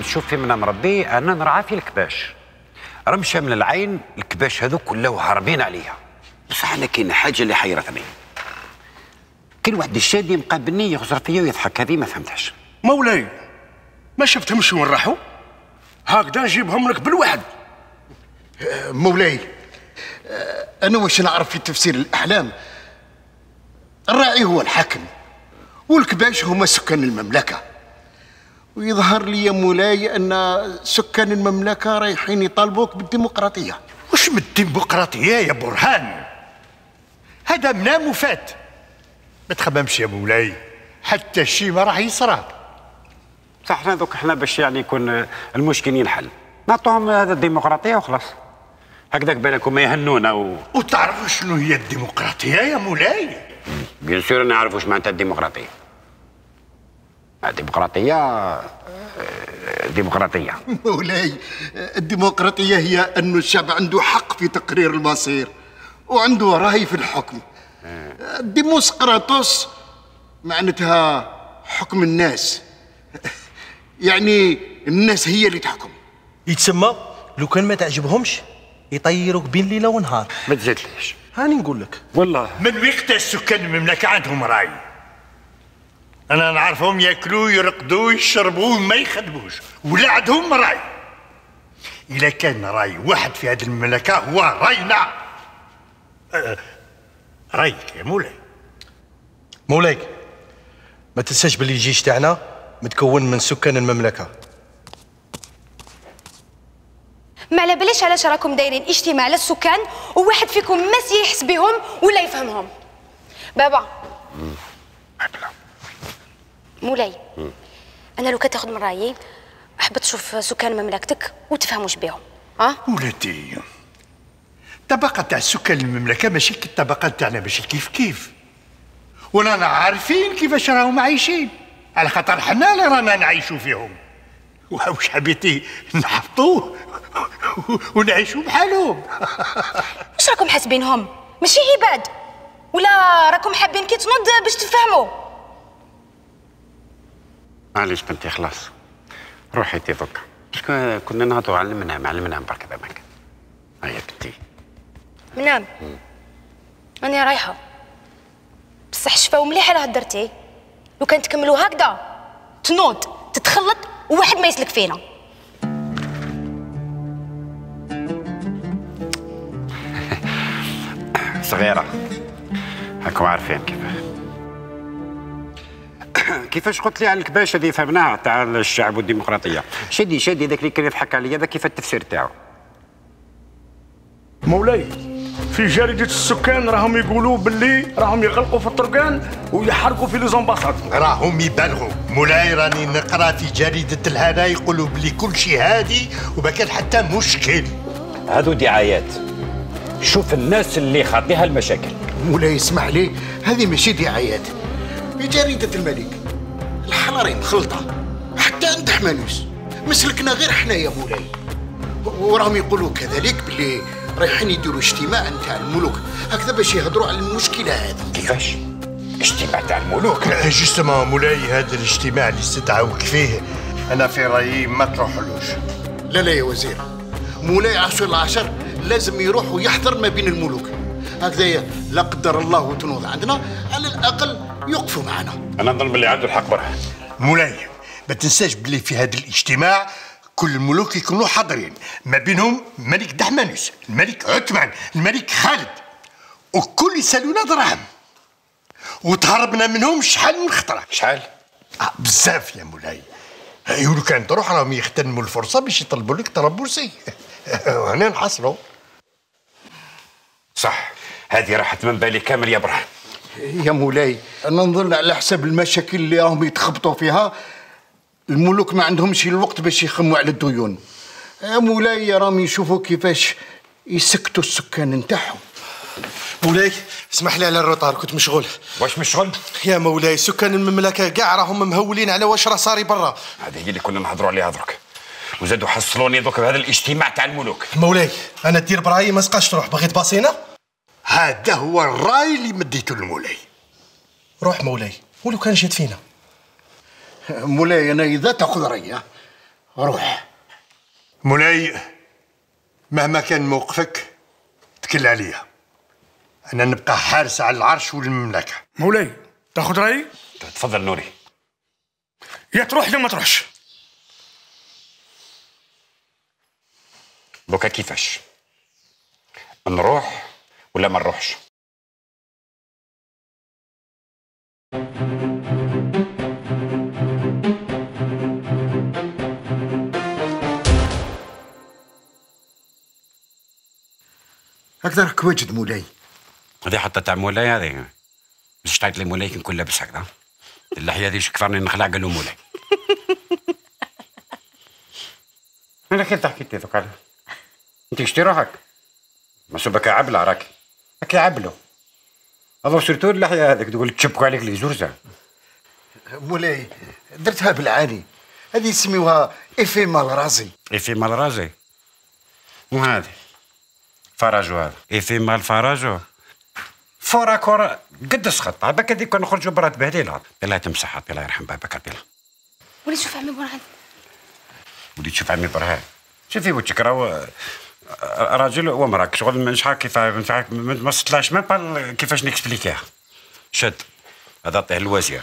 قلت لكم نشوف في منام ربي أنا نرعى في الكباش. رمشة من العين الكباش هذو كله هاربين عليها. بصح أنا كاين حاجة اللي حيرتني كاين واحد الشادي مقابلني يخسر فيا ويضحك هذه ما فهمتهاش. مولاي ما شفتهمش وين راحوا هكذا نجيبهم لك بالوحد مولاي أنا واش نعرف في تفسير الأحلام؟ الراعي هو الحاكم والكباش هما سكان المملكة. ويظهر لي يا مولاي أن سكان المملكة رايحين يطالبوك بالديمقراطية. وش من الديمقراطيه يا برهان؟ هذا منام وفات ما تخممش يا مولاي حتى شي ما راح يصرى. صح إحنا دوك إحنا باش يعني يكون المشكل ينحل نعطوهم هذا الديمقراطية وخلاص. هكذاك بالكم ما يهنونا و وتعرفوا شنو هي الديمقراطية يا مولاي؟ بيان سور نعرف واش معناتها الديمقراطية. الديمقراطية آه، ديمقراطيه مولاي الديمقراطية هي أن الشعب عنده حق في تقرير المصير وعنده رأي في الحكم. الديموسقراطوس معناتها حكم الناس. يعني الناس هي اللي تحكم. يتسمى لو كان ما تعجبهمش يطيروك بين ليلة ونهار. ما تزيدليش. هاني نقول لك. والله. من وقت السكان المملكة عندهم رأي. أنا نعرفهم يأكلوا يرقدوا يشربوا ما يخدموش ولا عندهم راي. اذا كان راي واحد في هذه المملكة هو راينا. أه رايك يا مولاي. مولاي ما تنساش باللي الجيش تاعنا متكون من سكان المملكة. ما على باليش علاش راكم دايرين اجتماع للسكان وواحد فيكم ما يحس بهم ولا يفهمهم. بابا. مولاي. أنا لو كتاخذ من رأيي حبيت تشوف سكان مملكتك وتفهموش بهم ها ولادي الطبقة تاع سكان المملكة ماشي كالطبقة تاعنا ماشي كيف كيف. ورانا عارفين كيفاش راهم عايشين. على خاطر حنا اللي رانا نعيشوا فيهم. واش حبيتي نحبطوه ونعيشوا بحالهم. واش راكم حاسبينهم ماشي عباد. ولا راكم حابين كي تنوض باش تفهموا. معليش بنتي خلاص. روحي انتي دوكا باش كنا نهضروا على المنام على المنام برك دامك هيا بنتي. منام. راني رايحة. بصح شفاو مليح على هدرتي لو كان تكملوا هكذا تنوض تتخلط وواحد ما يسلك فينا. صغيرة. هاكم عارفين كيف. كيفاش قلت لي على الكباش هذه فهمناها تاع الشعب والديمقراطية. شدي شدي ذاك اللي كان يضحك عليا هذا كيف التفسير تاعو؟ مولاي في جريدة السكان راهم يقولوا باللي راهم يغلقوا في الطرقان ويحرقوا في ليزامباساد راهم يبالغوا مولاي راني نقرأ في جريدة الهنا يقولوا بلي كل شيء هادي وما كان حتى مشكل. هذو دعايات. شوف الناس اللي خاطيها المشاكل. مولاي اسمح لي هذه ماشي دعايات. في جريدة الملك الحلاري مخلطة حتى عند حمانوس. مسلكنا غير حنا يا مولاي. وراهم يقولوا كذلك باللي رايحين يديروا اجتماع نتاع الملوك. هكذا باش يهضروا على المشكلة هذه. كيفاش؟ اجتماع تاع الملوك. justement مولاي هذا الاجتماع اللي استدعوك فيه أنا في رأيي ما تروحلوش. لا لا يا وزير. مولاي عاشور العشر لازم يروح ويحضر ما بين الملوك. هكذا لا قدر الله وتنوض عندنا على الأقل يوقفوا معنا. أنا نظن باللي عنده الحق برهان مولاي ما تنساش بلي في هذا الاجتماع كل الملوك يكونوا حاضرين. ما بينهم الملك دحمانوس الملك عثمان الملك خالد. وكل يسألونا دراهم. وتهربنا منهم شحال من خطرة. شحال؟ آه بزاف يا مولاي يقولوا كان تروح راهم يغتنموا الفرصة باش يطلبوا لك طرابلسي وهنا نحصلوا. صح. هذه راحت من بالي كامل يا برهان. يا مولاي. أنا نظن على حسب المشاكل اللي راهم يتخبطوا فيها. الملوك ما عندهمش الوقت باش يخموا على الديون. يا مولاي راهم يشوفوا كيفاش يسكتوا السكان نتاعهم. مولاي اسمح لي على ال retard كنت مشغول. واش مش شغل يا مولاي سكان المملكة كاع راهم مهولين على واش راه صاري برا. هذه هي اللي كنا نهضروا عليها درك. وزادوا حصلوني دوك بهذا الاجتماع تاع الملوك. مولاي أنا دير برايي ما تبقاش تروح. باغي تباصينا هذا هو الرأي اللي مديته للمولاي روح مولاي ولو كان جات فينا. مولاي أنا إذا تأخذ رأيي روح. مولاي مهما كان موقفك تكل عليا. أنا نبقى حارس على العرش والمملكة. مولاي تأخذ رأيي؟ تفضل نوري. يا تروح يا ما تروحش. دوكا كيفاش؟ نروح ولا ما نروحش. هكذا راك واجد مولاي. هذه حتى تاع مولاي هذه. باش تعيط لي مولاي كي نكون لابس هكذا. اللحيه هذه شكفرني نخلع قال له مولاي. أنا كيف تحكي انت دوك على أنت شتي روحك؟ مسوبك عبلة راك راك عبلو هذا سيرتو اللحيه هذيك تقول تشبكوا عليك لي زرزه مولاي درتها بالعاني. هذه يسميوها افي مال رازي. اي في مال رازي وهذه فراجو هذا. اي في مال فراجو. فورا كورا قد سخط عباك هذيك نخرجوا برا تبهديلها الله تمسحها الله يرحم بابك عبيلة ولا شوف عمي برهان. وليت تشوف عمي برهان. شوفي وجهك راهو راجل ومراك شغل من شحال كيف ما ما بال كيفاش نكسبليكيها شد هذا عطيه الوزير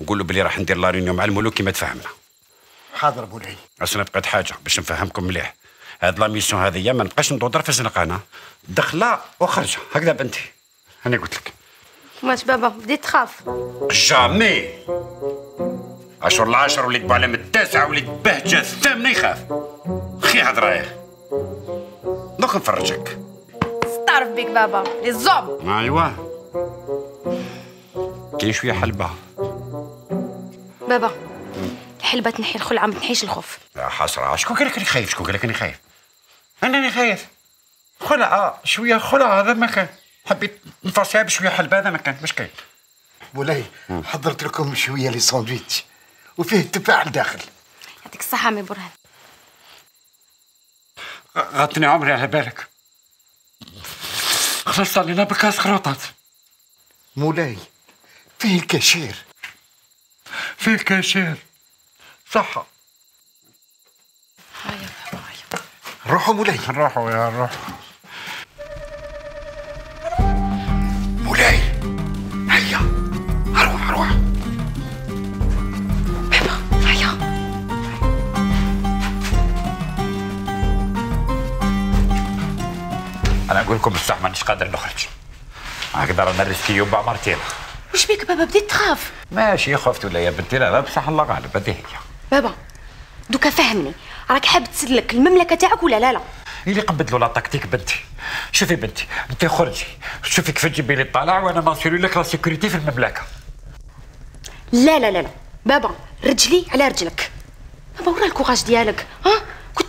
وقول له بلي راح ندير la réunion مع الملوك كيما تفهمنا. حاضر مولاي أصلا بقيت حاجة باش نفهمكم مليح. هاد la mission هذه ما نبقاش ندور في أنا دخلة وخرجة. هكذا بنتي. أنا قلت لك. ماش بابا بديت تخاف. جامي. اشهر العاشر وليت بعلم التاسعة وليت بهجة الثامنة يخاف. خي هضرايه دوك نفرجك تعرف بيك بابا لي زوم ايوا كاين شوية حلبة بابا الحلبة تنحي الخلعة ما تنحيش الخوف يا حسرة شكون قال لك راني خايف شكون قال لك راني خايف أنا راني خايف خلعة شوية خلعة هذا ما كان حبيت نفرسيها بشوية حلبة هذا ما كان واش كاين مولاي حضرت لكم شوية لي ساندويتش وفيه تفاح لداخل يعطيك الصحة عمي برهان غطني عمري على بالك خلصت علينا بكاس خروطات مولاي فيه الكاشير فيه كاشير صحة روحوا مولاي نروحوا يا نروح أنا أقول لكم بصح مانيش قادر نخرج هكذا رانا نريسكيو بعمرنا وش بيك بابا؟ بديت تخاف. ماشي خفت ولا يا بنتي؟ لا بصح الله غالب هذه هي. بابا دوكا فهمني. راك حاب تسلك المملكة تاعك ولا لا لا؟ اللي نبدلوا la tactique بنتي. شوفي بنتي انت خرجي. شوفي كيف تجيبي لي الطالع وأنا ناصر لك la sécurité في المملكة. لا لا لا لا. بابا رجلي على رجلك. بابا وراه ال courage ديالك؟ ها؟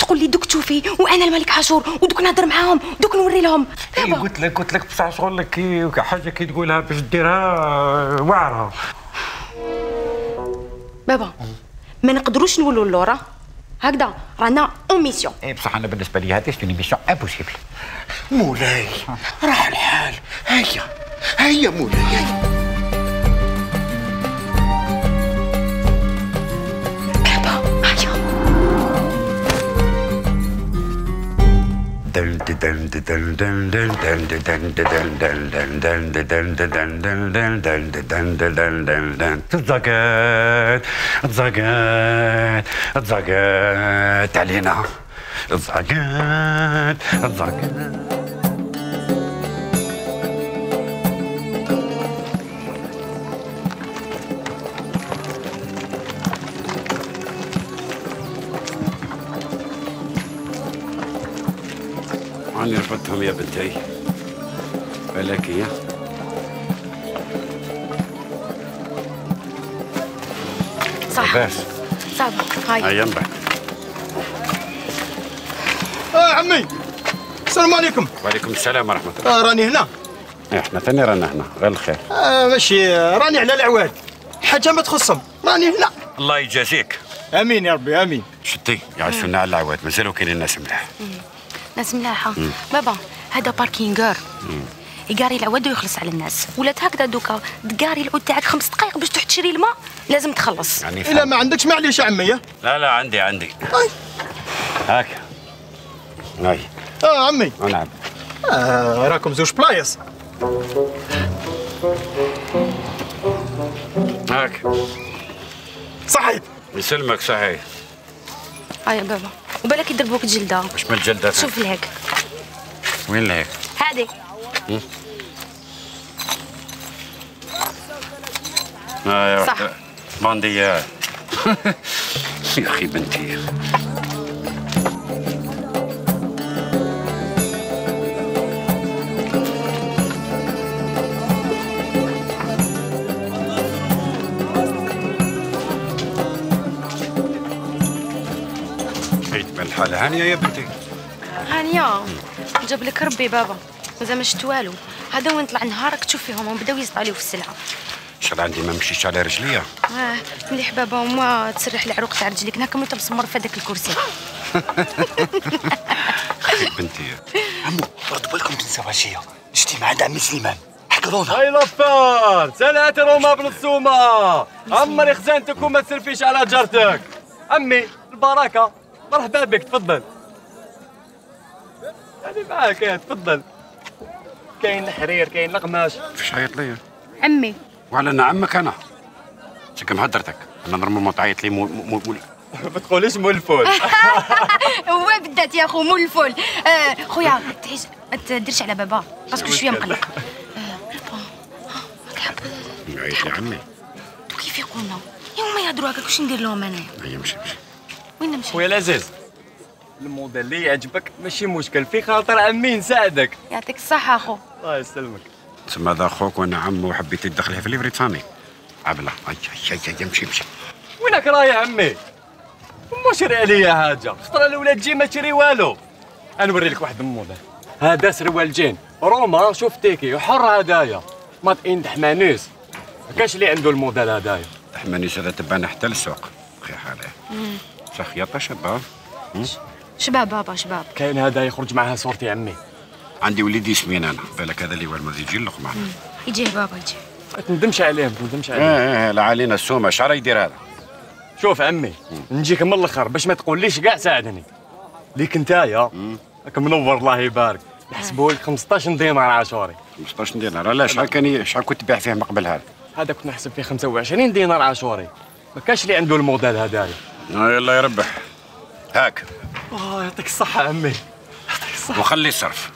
تقول لي دوك تشوفي وأنا الملك عاشور ودوك نهضر معاهم دوك نوري لهم. إيه قلت لك قلت لك بصح شغل لك كي حاجة كي تقولها باش ديرها واعرة. بابا ما نقدروش نولوا اللورا هكذا رانا en mission إي بصح أنا بالنسبة لي هذه c'est une mission impossible مولاي راح الحال. هيا. هيا مولاي هيا. Zagat, Zagat, Zagat, Zagat. أنا رفضتهم يا بنتي. بالك يا صح. بس. صعب هاي. هيا من بعد آه عمي. السلام عليكم. وعليكم السلام ورحمة الله. آه راني هنا. إحنا ثاني رانا هنا غير الخير. آه ماشي. راني على العواد. حاجة ما تخصهم. راني هنا. الله يجازيك. آمين يا ربي آمين. شتي يعيشونا على العواد. مازالوا كاينين ناس ملاح. ناس ملاحة. بابا هذا باركينغار يقاري العواد ويخلص على الناس. ولات هكذا دوكا تقاري العود تاعك خمس دقائق باش تروح تشري الماء لازم تخلص. يعني إلا. ما عندكش معليش يا عمي لا لا عندي عندي. هاك هاي. آه عمي. نعم. آه راكم زوج بلايص. هاك. صحيت يسلمك صحيح. هيا بابا. وبالك يضربوك من الجلدة؟ فين؟ شوف لهيك وين لهيك هذه آه يا صح. بانديات يا أخي بنتي. من الحالة هانية يا بنتي. هانية جاب لك ربي بابا مازال ما شفت والو. هذا وين طلع نهارك؟ تشوف فيهم وبداو يسطاليو في السلعة. شحال عندي ما مشيتش على رجليا. آه مليح بابا وما تسرح العروق تاع رجليك. هكا وانت مسمر في هذاك الكرسي. بنتي. عمو ردوا بالكم تنساو هالشيء اجتماع عند عمي سليمان حكرونا هاي لفار. سلعت روما بالصومة عمري خزانتك وما تسرفيش على جارتك. عمي البركة. مرحبا بك تفضل. هذه معاك إيه، تفضل. كاين الحرير كاين القماش فاش عيط ليا. عمي. وعلى أن عمك أنا. شكم هدرتك. أنا normalement تعيط لي مو مو مو ما تقوليش مول الفول. هو بالذات يا خو مول الفول. آه خويا تعيش ما تديرش على بابا. parce que شوية مقلق. آه، آه، لي عمي. كيف يقولنا؟ يوم ما يهضروا هكاك واش ندير لهم انايا هيا مشي مشي. وين نمشي؟ خويا العزيز. الموديل اللي يعجبك ماشي مشكل في خاطر عمي نساعدك. يعطيك الصحة أخو. الله يسلمك. تسمى هذا أخوك وأنا عمو وحبيت تدخليه في l'affaire ثاني عبله هيا هيا هيا مشي مشي وينك رايح عمي؟ ما شري عليا حاجة خطر الاولاد تجي ما تشري والو. أنا نوري لك واحد الموديل. هذا سروال جين روما شوف تيكي حر هدايا. مات ان دحمانوس ما كاش اللي عنده الموديل هدايا؟ حمانيس هذا تبان حتى للسوق أخي حالة. شخيطه شابه شباب. بابا شباب. كاين هذا يخرج معها صورتي عمي. عندي وليدي اسمين أنا. بالك هذا اللي هو الماضي يجي اللقمه يجيه بابا يجيه. ما تندمش عليهم ما تندمش عليهم إيه إيه لا علينا السومه شعر يدير هذا؟ شوف عمي نجيك من الآخر باش ما تقوليش كاع ساعدني. ليك نتايا راك منور الله يبارك. نحسبوا لك 15 دينار عاشوري 15 دينار لا شحال كان شحال كنت تبيع فيه من قبل هذا؟ هذا كنت نحسب فيه 25 دينار عاشوري ما كاش اللي عنده الموديل هدايا آه يلا يربح هاك. آه يعطيك الصحة عمي. يعطيك الصحة. وخلي الصرف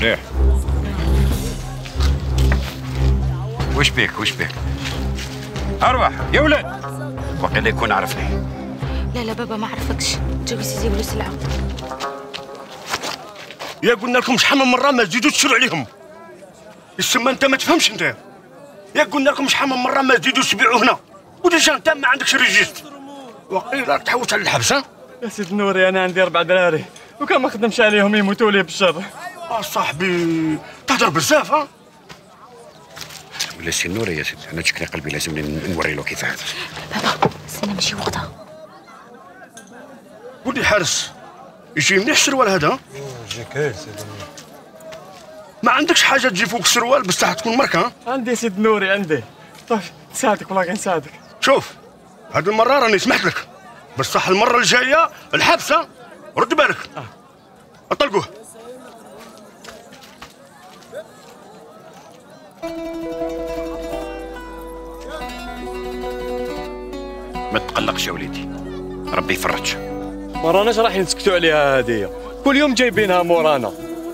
ريح. وش بيك؟ وش بيك؟ أروح يا ولد. وقيل يكون عرفني. لا لا بابا ما عرفكش. جوزي يجيب له سلعة. يا قلنا لكم شحال من مرة ما تزيدوا تشروا عليهم. السما انت ما تفهمش انت. يا قلنا لكم شحال من مرة ما تزيدوا تبيعوا هنا. و déjà انت ما عندكش registre وقيلا تحوس على الحبس ها يا سيد نوري أنا عندي أربع دراري وكان ما خدمش عليهم يموتوا لي بالشر. آه صاحبي تهدر بزاف ها؟ ولا سي نوري يا سيدي أنا تشكلي قلبي لازم نوري له كيف هذا بابا استنى ماشي وقتها. ولي حارس يجي منيح السروال هذا ها؟ ما عندكش حاجة تجي فوق السروال بصح تكون ماركه ها؟ عندي سيد نوري عندي. طيب نساعدك والله غنساعدك شوف هذه المرة راني سمحت لك بصح المرة الجاية الحبس ها؟ رد بالك. أطلقوه. ما تقلقش يا وليدي ربي يفرج. ما راناش راح نسكتوا عليها هديه كل يوم جايبينها مورانا.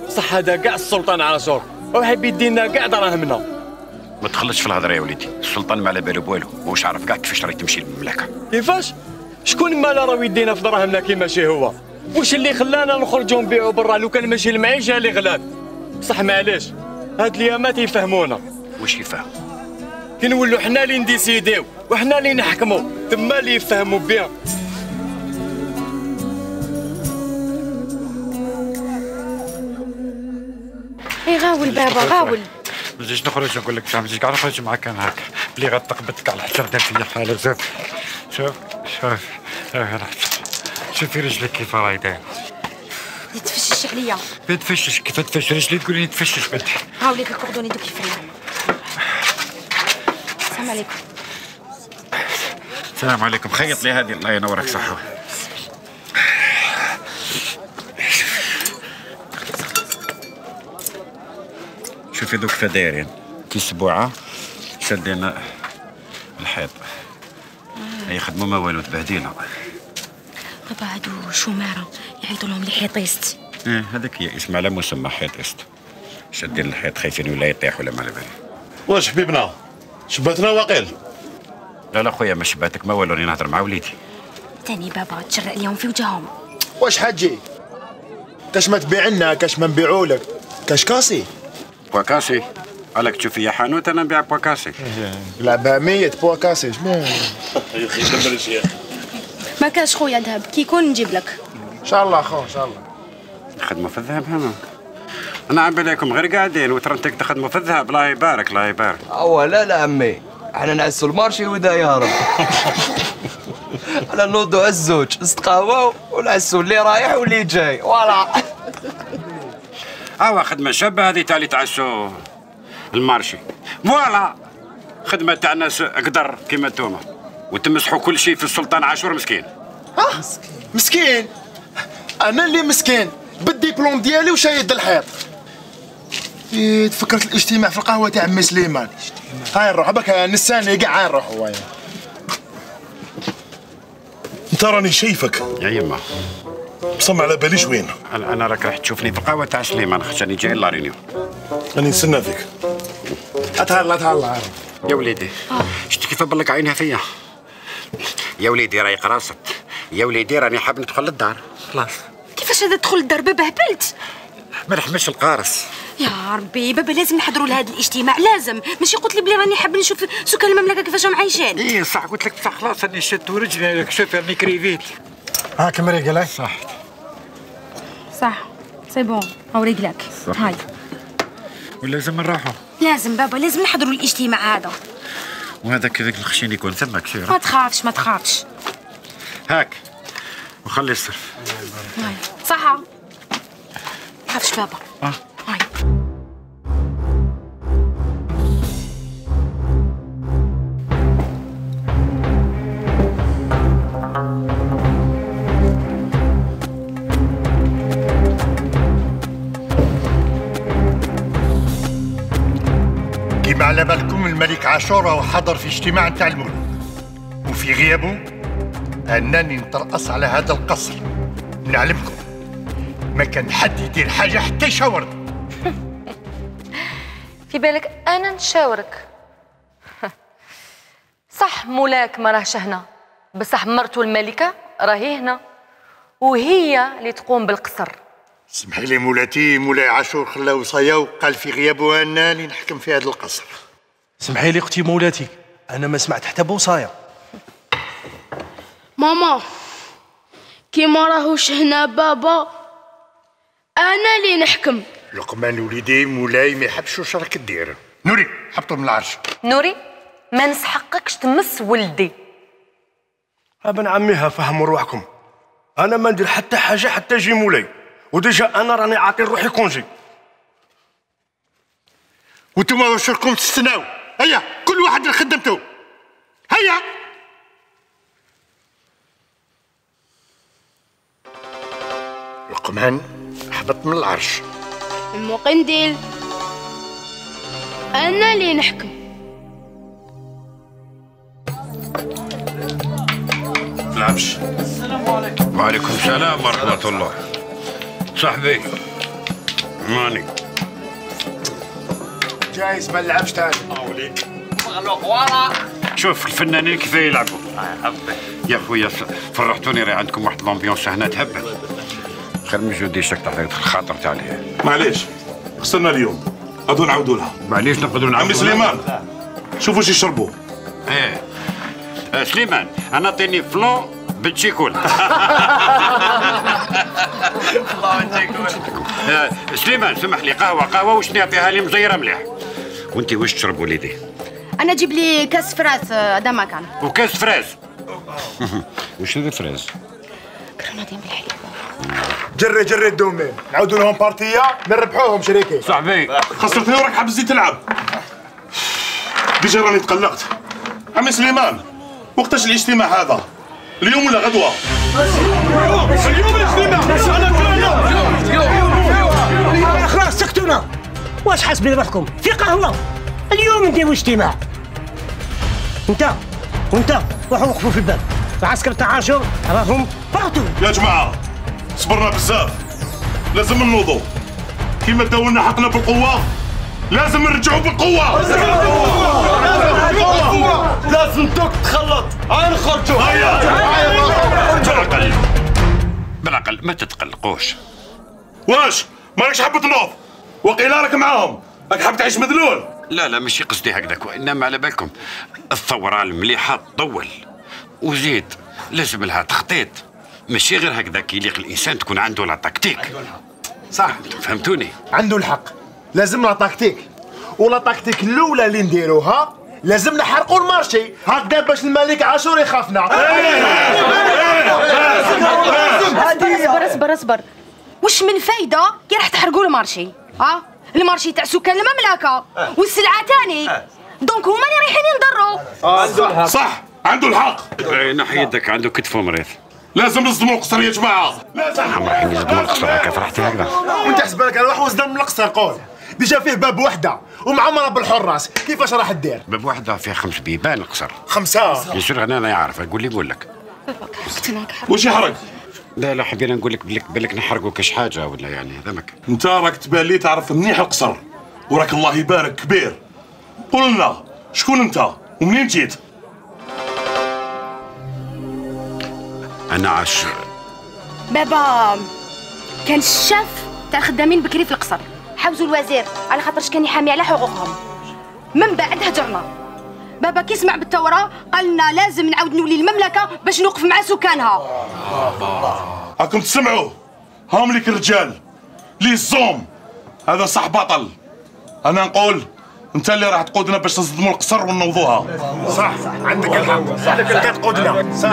صح هذا كاع السلطان عاشور وحب يدينا كاع دراهمنا. ما تخلطش في الهضرة يا وليدي. السلطان ما على باله بوالو. واش عارف كاع كيفاش راهي تمشي المملكه كيفاش؟ شكون ما لا راه يدينا في دراهمنا كي ماشي هو. واش اللي خلانا نخرجوا نبيعوا برا؟ لو كان ماشي المعيشة اللي غلات صح معليش. هاد الايامات يفهمونا. واش يفهم؟ كي نولوا حنا اللي نديسيديو وحنا اللي نحكموا تما اللي يفهموا بيان. اي غاول بابا غاول. ما تجيش نخرج نقول لك ما تجيش قاعد نخرج معاك أنا هكا بلي غتقبضك على حساب في حالك شوف شوف شوف شوف شوفي رجلك كيف راهي دايرة. تفشش عليا. ما تفشش. كيف تفشش رجلي تقولي لي تفشش بنت ها وليك الكوردون يدوك يفريا السلام عليكم. السلام عليكم. خيط لي هذه الله ينورك صحة شوفي دوك فدايرين كي سبوعة شدينا الحيط. هي خدمة ما والو تبهدينا. بابا هادو شومارة يعيطوا لهم لي حيطيست إيه هذاك هي اسم على مسمى حيط است شادين الحيط خايفين ولا يطيح ولا ما على بالي. واش حبيبنا؟ شباتنا واقيل. لا لا خويا ما شباتك ما والو راني نهضر مع وليدي. تاني بابا تجرأ اليوم في وجههم. واش حاجي؟ كاش ما تبيع لنا كاش ما نبيعوا لك كاش كاسي. بواكاسي قالك تشوف فيا حانوت أنا نبيع بواكاسي لعبة مية بوا كاسي شمون يا أخي كمل يا ما كاش خويا ذهب كي يكون نجيب لك ان شاء الله خو ان شاء الله خدموا في الذهب هنا أنا عم بالكم غير قاعدين وترنتك تخدموا في الذهب الله يبارك الله يبارك أوه لا لا عمي إحنا نعسوا المارشي ودا يهرب إحنا نوضوا الزوج نتقهواو ونعسوا اللي رايح واللي جاي فوالا أوا خدمة شابة هذه تاع اللي تعسوا ال marché. voilà خدمة تاع ناس قدر كيما انتوما وتمسحوا كل شيء في السلطان عاشور مسكين. مسكين. أنا اللي مسكين. بالديبلوم ديالي وشايد الحيط. إيه تفكرت الاجتماع في القهوة تاع عمي سليمان. هاي نروح بك نساني كاع هاي نروح ويا انت راني شايفك. يا يما. بصم على باليش وين؟ أنا أنا راك راح تشوفني. في القهوه تاع سليمان خشاني جاي لا رينيو. راني نستنى فيك. اتهلا تهلا يا وليدي شفت كيف بلك عينها فيا؟ يا وليدي راهي قراصت. يا وليدي راني حاب ندخل للدار. خلاص. كيفاش هذا تدخل الدار؟ بابا هبلت ما نحملش القارص. يا ربي بابا لازم نحضروا لهذا الاجتماع لازم. ماشي قلت لي بلي راني حاب نشوف سكان المملكة كيفاش راهم عايشين. إيه صح قلت لك بصح خلاص راني شدت رجلي شوف راني كريفيت. هاك مريقلة صح. صح. c'est bon. اوريك لك صح. هاي. ولازم نروحوا لازم بابا لازم نحضروا الاجتماع هذا. وهذاك كذاك الخشين يكون ثمك شير ما تخافش ما تخافش. هاك. وخلي الصرف هاي. صح ما تخافش بابا. آه. الملك عاشور حضر في اجتماع نتاع الملوك وفي غيابه أنني نترأس على هذا القصر. نعلمكم ما كان حد يدير حاجة حتى يشاورني. في بالك أنا نشاورك؟ صح مولاك ما راهش هنا بصح مرته الملكة راهي هنا. وهي اللي تقوم بالقصر. اسمحي لي مولاتي مولاي عاشور خلاه وصايا وقال في غيابه أنني نحكم في هذا القصر. سمحي لي أختي مولاتي. أنا ما سمعت حتى بوصاية. ماما كيما راهوش هنا بابا أنا اللي نحكم. لقمان وليدي مولاي ما يحبش واش راك دير. نوري حبطوا من العرش. نوري ما نسحقكش تمس ولدي. أبن عميها فهموا روحكم أنا ما ندير حتى حاجة حتى يجي مولاي. و déjà أنا راني عاطي روحي congé. وأنتم واش راكم تستناو؟ هيا كل واحد لخدمته هيا. لقمان هبط من العرش. ام قنديل أنا اللي نحكم. تلعبش وعليكم السلام ورحمة الله. صاحبي ماني. جايز ما نلعبش تاني. شوف الفنانين كيف يلعبوا. يا خويا فرحتوني راه عندكم واحد ال ambiance هنا تهبل خير من جودي شك تحت الخاطر تاع ليه معليش خسرنا اليوم. غادو نعاودوا لها. معليش نقدروا نعملوا عمي سليمان شوفوا واش يشربوا إيه. آه، سليمان أنا أعطيني flan بالتشيكول آه، سليمان سمح لي قهوة قهوة وشنو فيها اللي مزيرة مليح. وانت واش تشرب وليدي أنا جيب لي كاس فراس آه، هذا ما كان. وكاس فراز وش هذا فراز كرنادين بالحليب جري جري الدومين نعاودوا لهم بارتية نربحوهم شريكي. صاحبي خسرتني وراك حبس تلعب. déjà راني تقلقت. عمي سليمان وقتاش الاجتماع هذا؟ اليوم ولا غدوة؟ اليوم الاجتماع. واش حاسبين روحكم في قهوه اليوم نديروا اجتماع انت وانت روحوا وقفوا في الباب العسكر تاع عاشور راهم partout يا جماعة صبرنا بزاف لازم نوضوا كيما داولنا حقنا بالقوه لازم نرجعوا بالقوه لازم دوك تخلط عين خرجوا بالعقل بالعقل ما تتقلقوش واش مالكش حاب تنوض وقيلا راك معاهم راك حاب تعيش مذلول لا لا ماشي قصدي هكذاك وانما على بالكم الثوره المليحه تطول وزيد لازم لها تخطيط ماشي غير هكذاك يليق الانسان تكون عنده la tactique صح فهمتوني عنده الحق لازمنا tactique و la tactique الاولى اللي نديروها لازم نحرقوا ال marché هكذا باش الملك عاشور يخافنا اصبر اصبر اصبر وش من فايدة كي راح تحرقوا ال marché ها؟ ال marché تاع سكان المملكة والسلعة تاني donc هما اللي رايحين ينضروا. صح. عنده الحق. إيه، نحي يدك عنده كتفه مريض لازم نصدموا القصر يا جماعة. هم رايحين يصدموا القصر هكا فرحتي هكذا وانت حسب بالك وزدان من القصر قول. ديجا فيه باب وحدة ومعمرة بالحراس. كيفاش راح تدير؟ باب واحدة فيها خمس بيبان القصر. خمسة. يصير أنا أنا يعرف قول لي قول لك. واش يحرق لا لا حبينا نقول لك بالك بالك نحرقوا كاش حاجة ولا يعني هذا مك أنت راك تبان لي تعرف منيح القصر وراك الله يبارك كبير. قول لنا شكون أنت؟ ومنين جيت؟ أنا عاش بابا كان الشاف تاع خدامين بكري في القصر. حوزوا الوزير على خاطرش كان يحامي على حقوقهم. من بعد هجرنا بابا كي سمع بالثورة قال لنا لازم نعاود نولي المملكة باش نوقف مع سكانها. راكم تسمعوا؟ هام لك الرجال. لي الزوم. هذا صح بطل أنا نقول أنت اللي راح تقودنا باش تصدموا القصر ونوضوها. صح. عندك الحق. صح انت تقودنا. صح.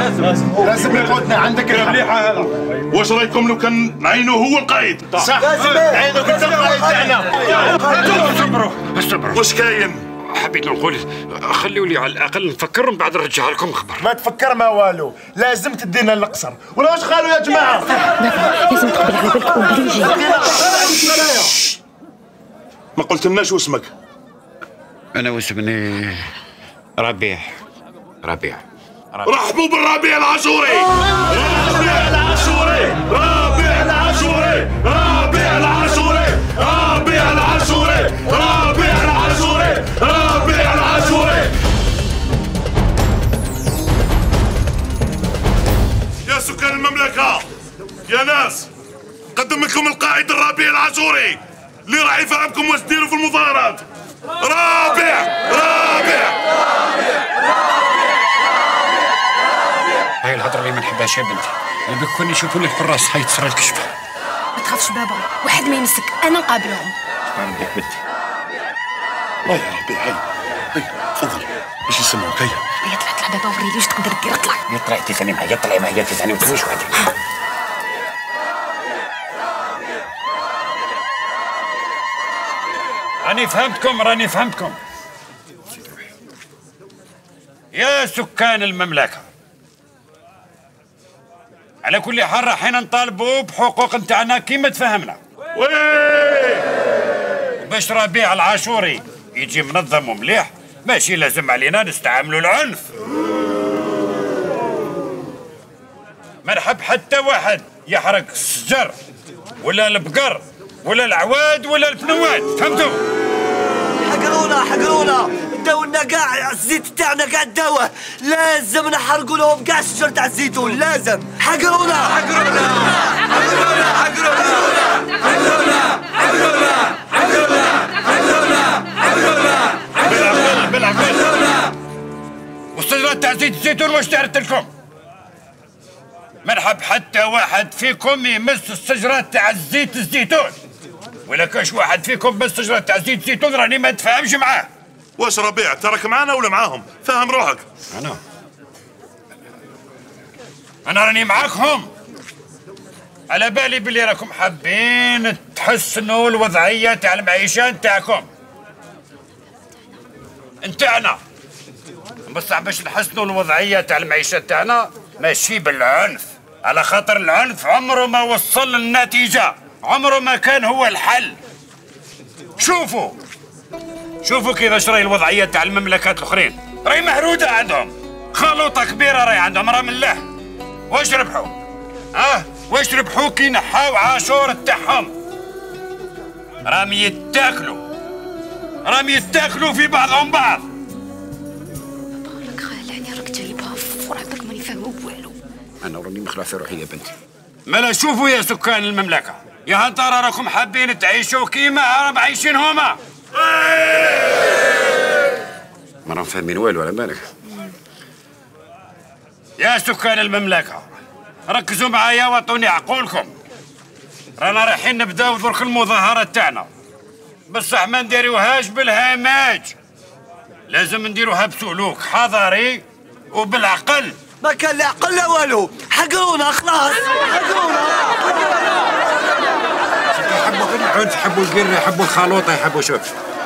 لازم يقودنا. عندك الحق. مليحة. هذا واش رأيكم لو كان نعينو هو القائد صح. عينك انت القائد تاعنا صبروا صبروا واش كاين؟ حبيت نقول خليوا لي على الأقل نفكر من بعد نرجع لكم خبر. ما تفكر ما والو. لازم تدينا القصر. ولا واش قالوا يا جماعة؟ لازم تقبل على بالك اوبليجي ما قلت لناش واسمك أنا واسمني ربيع. ربيع. رحبوا بالربيع العاشوري. ربيع العاشوري. ربيع العاشوري. ربيع العاشوري. ربيع العاشوري. سكان المملكة. يا ناس قدم لكم القائد الربيع العاشوري اللي راح يفهمكم واش ديروا في المظاهرات. رابع رابع. هاي الهضرة اللي ما نحبهاش يا بنتي. اللي بك كون يشوفوني الحراس هاي تصرى الكشفة. ما تخافش بابا واحد ما يمسك أنا نقابلهم. عندك بنتي. الله يا ربي هاي هاي تفضل. إيش يسموك؟ هيا هيا طلع طلع بابا وريني واش تقدر دير اطلع يطلع انت ثاني معايا طلعي معايا انت ثاني وتمشي وحدك راني فهمتكم راني فهمتكم يا سكان المملكة. على كل حال رايحين نطالبوا بحقوق نتاعنا كيما تفهمنا. باش ربيع العاشوري يجي منظم ومليح ماشي لازم علينا نستعملوا العنف. ما نحب حتى واحد يحرق الشجر ولا البقر ولا العواد ولا الفنوات فهمتوا؟ حقرونا حقرونا. داولنا كاع الزيت تاعنا كاع داوه لازم نحرقوا لهم كاع الشجر تاع الزيتون لازم. حقرونا. حقرونا. حقرونا. حقرونا. حقرونا. حقرونا. تاع زيت الزيتون واش تعرت لكم ما نحب حتى واحد فيكم يمس الشجرة تاع الزيت الزيتون. ولا كاش واحد فيكم مس الشجرة تاع الزيت الزيتون راني ما نتفاهمش معاه. واش ربيع تراك معانا ولا معاهم؟ فهم روحك. أنا. أنا راني معاكم على بالي بلي راكم حابين تحسنوا الوضعية تاع المعيشة نتاعكم. نتاعنا بصح باش نحسنوا الوضعية تاع المعيشة تاعنا؟ ماشي بالعنف. على خاطر العنف عمره ما وصل للنتيجة. عمره ما كان هو الحل. شوفوا. شوفوا كيفاش راهي الوضعية تاع المملكات الأخرين. راهي مهروده عندهم. خلوطة كبيرة راهي عندهم. راه من الله واش ربحوا؟ آه واش ربحوا كي نحاو عاشور تاعهم؟ راهم يتاكلوا. راهم يتاكلوا في بعضهم بعض. أنا راني مخلع في روحي يا بنتي. مالا شوفوا يا سكان المملكة. يا ترى راكم حابين تعيشوا كيما راهم عايشين هما؟ ما راهم فاهمين والو على بالك. يا سكان المملكة ركزوا معايا وأعطوني عقولكم. رانا رايحين نبداو درك المظاهرة تاعنا. بصح ما نديروهاش بالهماج لازم نديروها بسلوك حضاري وبالعقل. ما كان لا عقل لا والو. حقرونا خلاص. حقرونا يحبوا العنف يحبوا القرة يحبوا الخلوطة يحبوا شوف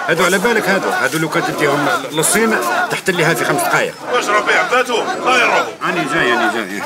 هادو على بالك هادو. هادو لو كان تديهم للصين تحت لي في خمس دقائق واش ربيع باتوا لا يروحوا راني جاي راني جاي.